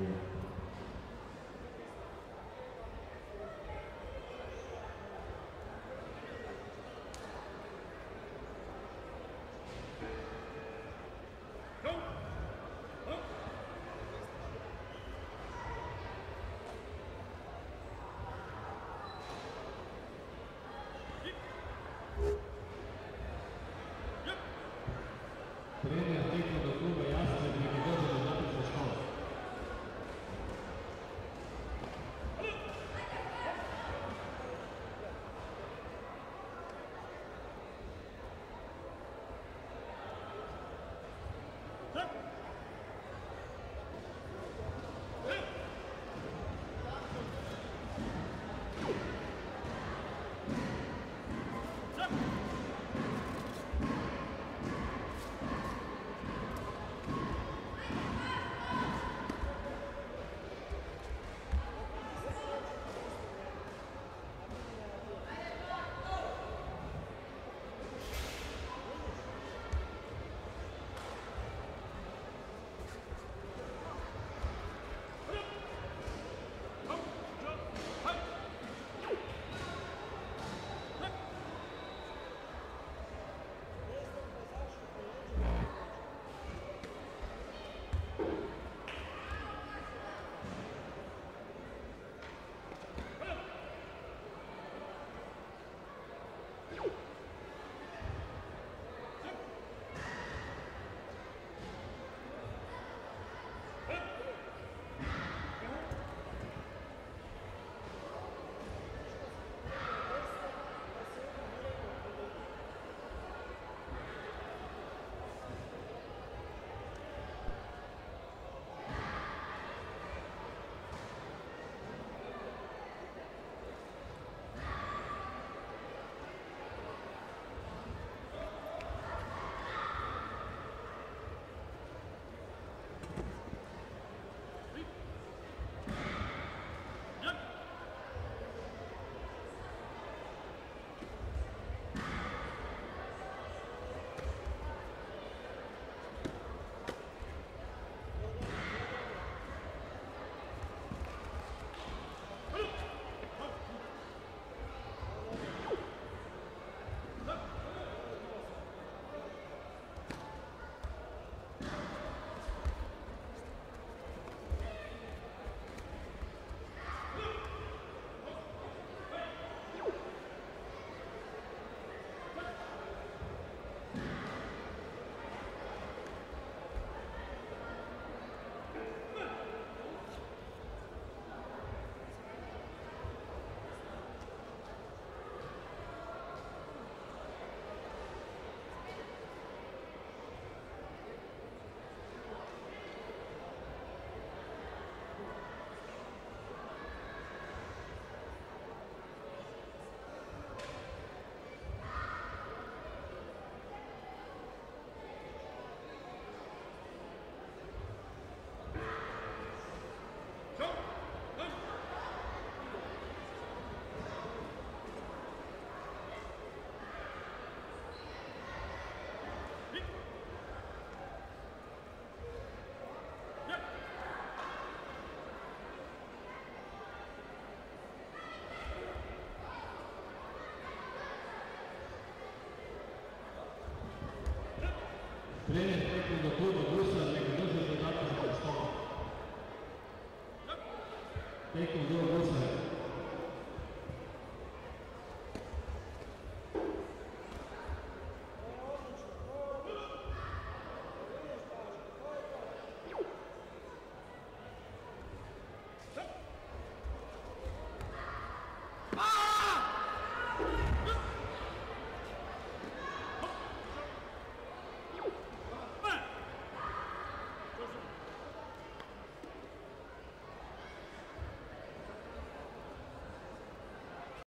Yeah. Trener tekmo kluba Brusa, neka drže zadatak za što.